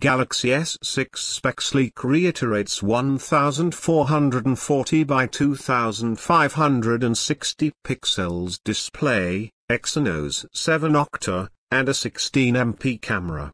Galaxy S6 specs leak reiterates 1440 by 2560 pixels display, Exynos 7 Octa, and a 16MP camera.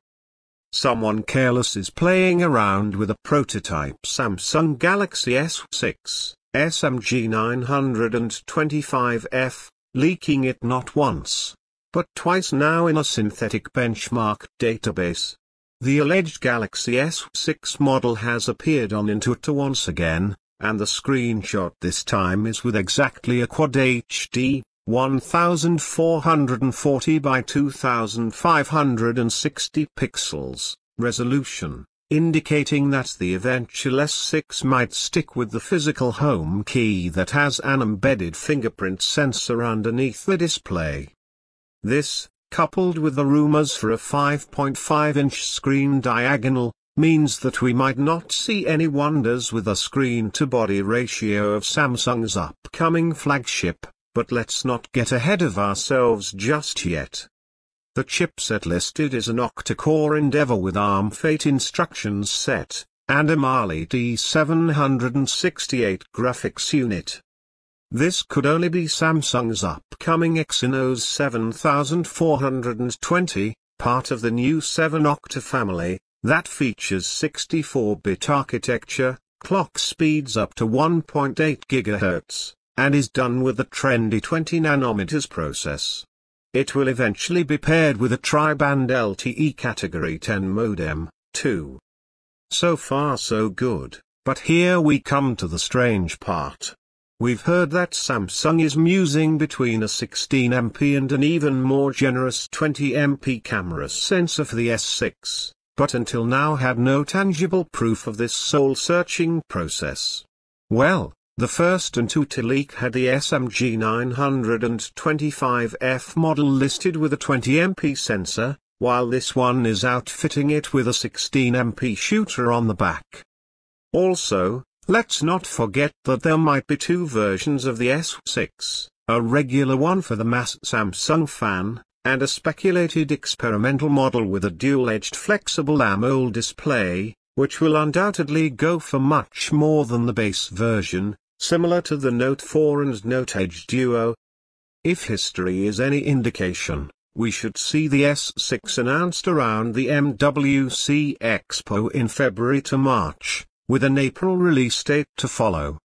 Someone careless is playing around with a prototype Samsung Galaxy S6, SMG 925F, leaking it not once, but twice now in a synthetic benchmark database. The alleged Galaxy S6 model has appeared on AnTuTu once again, and the screenshot this time is with exactly a Quad HD, 1440 by 2560 pixels, resolution, indicating that the eventual S6 might stick with the physical home key that has an embedded fingerprint sensor underneath the display. This, coupled with the rumors for a 5.5-inch screen diagonal, means that we might not see any wonders with a screen-to-body ratio of Samsung's upcoming flagship, but let's not get ahead of ourselves just yet. The chipset listed is an octa-core Endeavour with ARMv8 instructions set, and a Mali-T768 graphics unit. This could only be Samsung's upcoming Exynos 7420, part of the new 7-octa family, that features 64-bit architecture, clock speeds up to 1.8 GHz, and is done with the trendy 20 nanometers process. It will eventually be paired with a tri-band LTE Category 10 modem, too. So far so good, but here we come to the strange part. We've heard that Samsung is musing between a 16MP and an even more generous 20MP camera sensor for the S6, but until now had no tangible proof of this soul-searching process. Well, the first AnTuTu leak had the SMG 925F model listed with a 20MP sensor, while this one is outfitting it with a 16MP shooter on the back. Also, Let's not forget that there might be two versions of the S6, a regular one for the mass Samsung fan, and a speculated experimental model with a dual-edged flexible AMOLED display, which will undoubtedly go for much more than the base version, similar to the Note 4 and Note Edge Duo. If history is any indication, we should see the S6 announced around the MWC Expo in February to March with an April release date to follow.